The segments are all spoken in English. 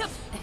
I'm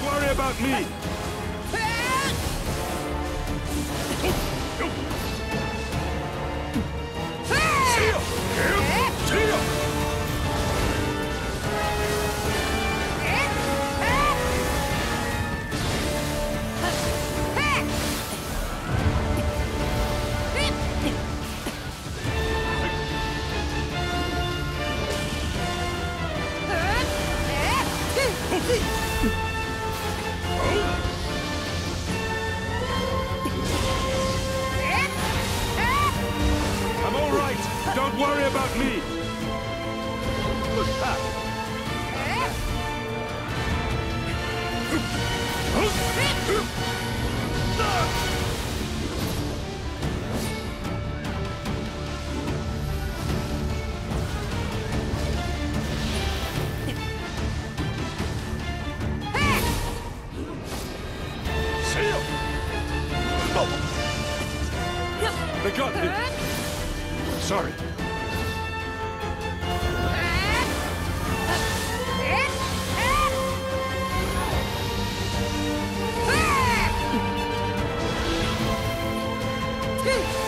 Don't worry about me. Don't worry about me. They got me. Sorry. So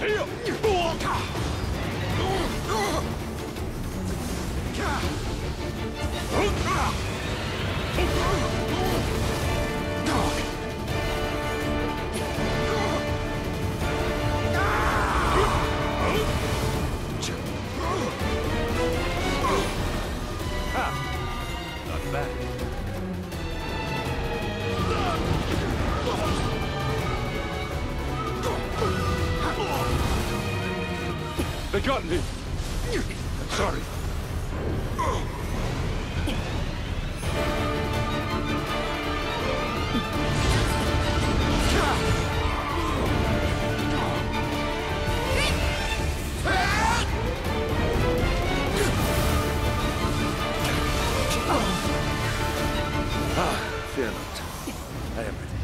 Seal! Not They got me. I'm sorry. Ah, fear not. I am ready.